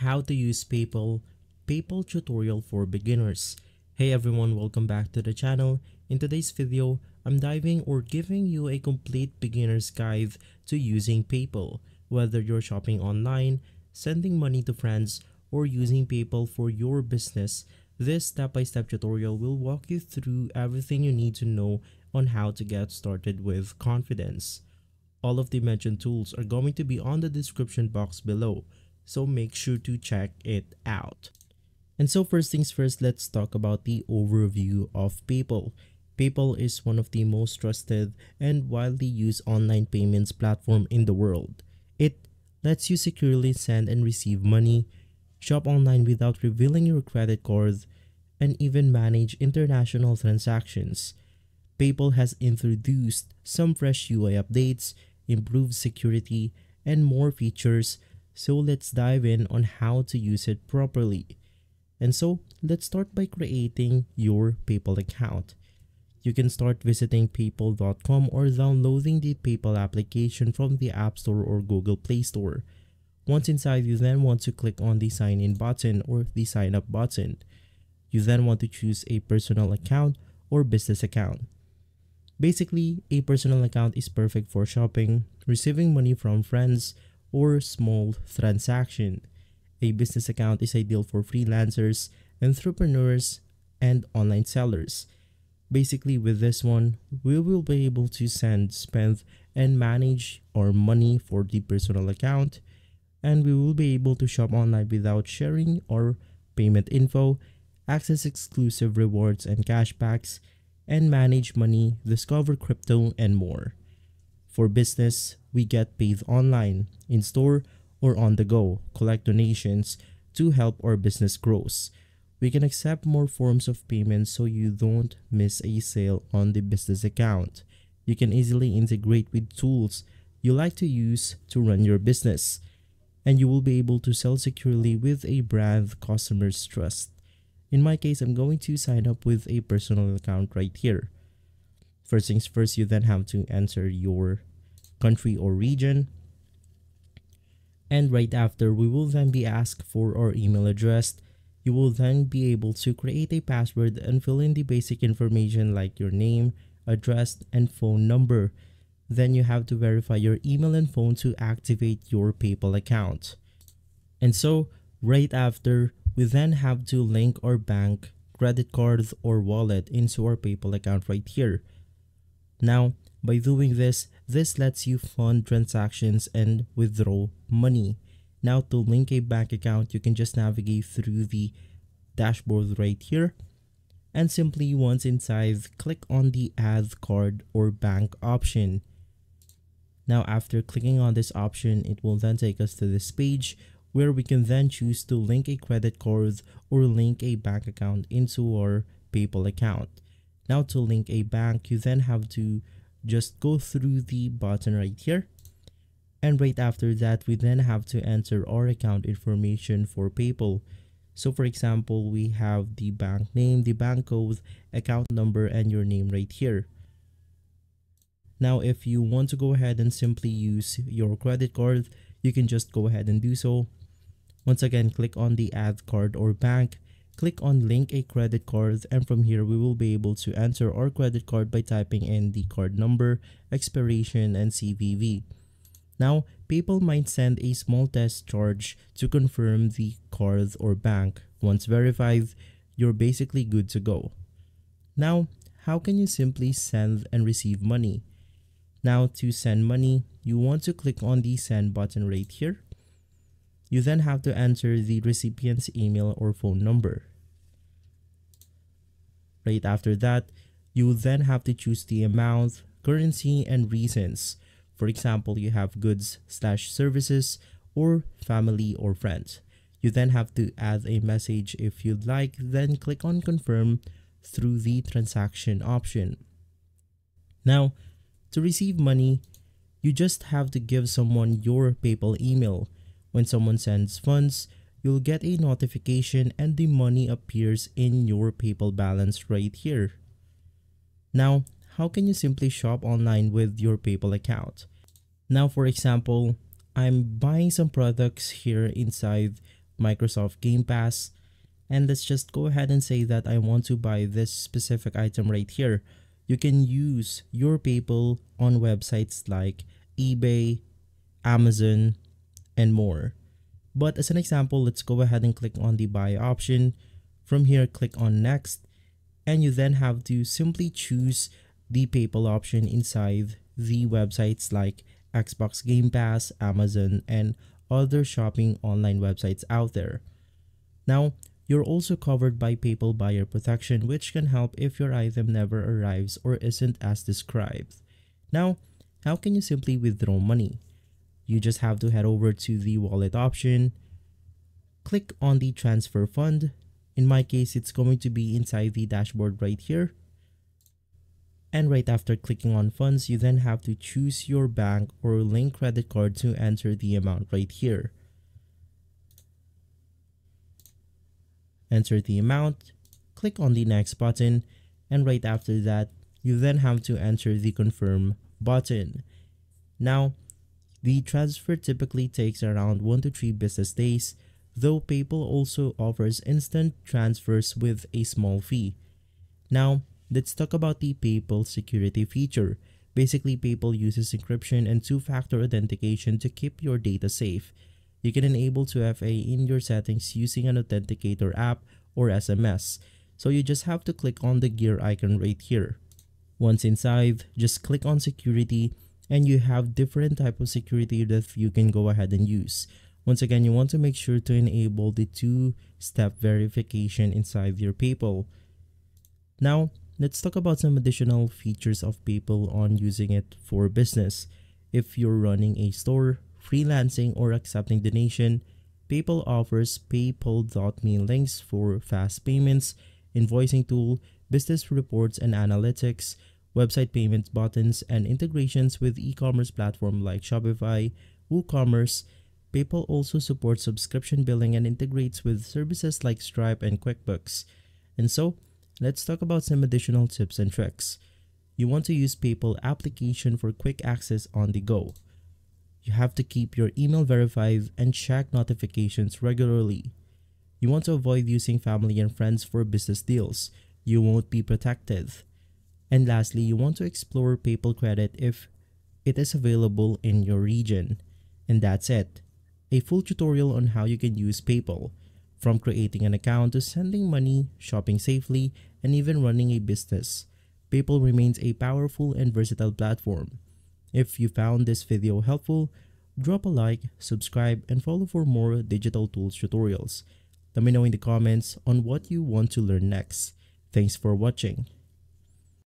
how to use PayPal, PayPal tutorial for beginners. Hey everyone, welcome back to the channel. In today's video, I'm diving or giving you a complete beginner's guide to using PayPal, whether you're shopping online, sending money to friends, or using PayPal for your business. This step-by-step -step tutorial will walk you through everything you need to know on how to get started with confidence. All of the mentioned tools are going to be on the description box below, so make sure to check it out. And so first things first, let's talk about the overview of PayPal. PayPal is one of the most trusted and widely used online payments platform in the world. It lets you securely send and receive money, shop online without revealing your credit card, and even manage international transactions. PayPal has introduced some fresh UI updates, improved security, and more features, so let's dive in on how to use it properly. And so, let's start by creating your PayPal account. You can start visiting paypal.com or downloading the PayPal application from the App Store or Google Play Store. Once inside, you then want to click on the sign in button or the sign up button. You then want to choose a personal account or business account. Basically, a personal account is perfect for shopping, receiving money from friends, or small transaction. A business account is ideal for freelancers, entrepreneurs, and online sellers. Basically, with this one, we will be able to send, spend, and manage our money for the personal account, and we will be able to shop online without sharing our payment info, access exclusive rewards and cashbacks, and manage money, discover crypto, and more. For business, we get paid online, in store, or on the go, collect donations to help our business grows. We can accept more forms of payment so you don't miss a sale on the business account. You can easily integrate with tools you like to use to run your business, and you will be able to sell securely with a brand customers trust. In my case, I'm going to sign up with a personal account right here. First things first, you then have to enter your country or region. And right after, we will then be asked for our email address. You will then be able to create a password and fill in the basic information like your name, address, and phone number. Then you have to verify your email and phone to activate your PayPal account. And so, right after, we then have to link our bank, credit cards, or wallet into our PayPal account right here. Now, by doing this, this lets you fund transactions and withdraw money. Now to link a bank account, you can just navigate through the dashboard right here. And simply once inside, click on the add card or bank option. Now after clicking on this option, it will then take us to this page where we can then choose to link a credit card or link a bank account into our PayPal account. Now to link a bank, you then have to just go through the button right here. And right after that, we then have to enter our account information for PayPal. So for example, we have the bank name, the bank code, account number, and your name right here. Now, if you want to go ahead and simply use your credit card, you can just go ahead and do so. Once again, click on the add card or bank, click on link a credit card and from here we will be able to enter our credit card by typing in the card number, expiration, and CVV. Now, PayPal might send a small test charge to confirm the card or bank. Once verified, you're basically good to go. Now, how can you simply send and receive money? Now, to send money, you want to click on the send button right here you then have to enter the recipient's email or phone number. Right after that, you then have to choose the amount, currency, and reasons. For example, you have goods slash services or family or friends. You then have to add a message if you'd like, then click on confirm through the transaction option. Now, to receive money, you just have to give someone your PayPal email when someone sends funds, you'll get a notification and the money appears in your PayPal balance right here. Now, how can you simply shop online with your PayPal account? Now, for example, I'm buying some products here inside Microsoft Game Pass. And let's just go ahead and say that I want to buy this specific item right here. You can use your PayPal on websites like eBay, Amazon, and more. But as an example, let's go ahead and click on the buy option. From here, click on next. And you then have to simply choose the PayPal option inside the websites like Xbox Game Pass, Amazon, and other shopping online websites out there. Now, you're also covered by PayPal buyer protection, which can help if your item never arrives or isn't as described. Now, how can you simply withdraw money? You just have to head over to the wallet option, click on the transfer fund. In my case, it's going to be inside the dashboard right here and right after clicking on funds, you then have to choose your bank or link credit card to enter the amount right here. Enter the amount, click on the next button, and right after that, you then have to enter the confirm button. Now, the transfer typically takes around 1 to 3 business days, though PayPal also offers instant transfers with a small fee. Now, Let's talk about the PayPal security feature. Basically, PayPal uses encryption and two-factor authentication to keep your data safe. You can enable 2FA in your settings using an authenticator app or SMS. So you just have to click on the gear icon right here. Once inside, just click on security and you have different type of security that you can go ahead and use. Once again, you want to make sure to enable the two-step verification inside your PayPal. Now, Let's talk about some additional features of PayPal on using it for business. If you're running a store, freelancing, or accepting donation, PayPal offers PayPal.me links for fast payments, invoicing tool, business reports and analytics, website payments buttons, and integrations with e-commerce platforms like Shopify, WooCommerce. PayPal also supports subscription billing and integrates with services like Stripe and QuickBooks. And so, Let's talk about some additional tips and tricks. You want to use PayPal application for quick access on the go. You have to keep your email verified and check notifications regularly. You want to avoid using family and friends for business deals. You won't be protected. And lastly, you want to explore PayPal credit if it is available in your region. And that's it. A full tutorial on how you can use PayPal. From creating an account to sending money, shopping safely, and even running a business, PayPal remains a powerful and versatile platform. If you found this video helpful, drop a like, subscribe, and follow for more digital tools tutorials. Let me know in the comments on what you want to learn next. Thanks for watching.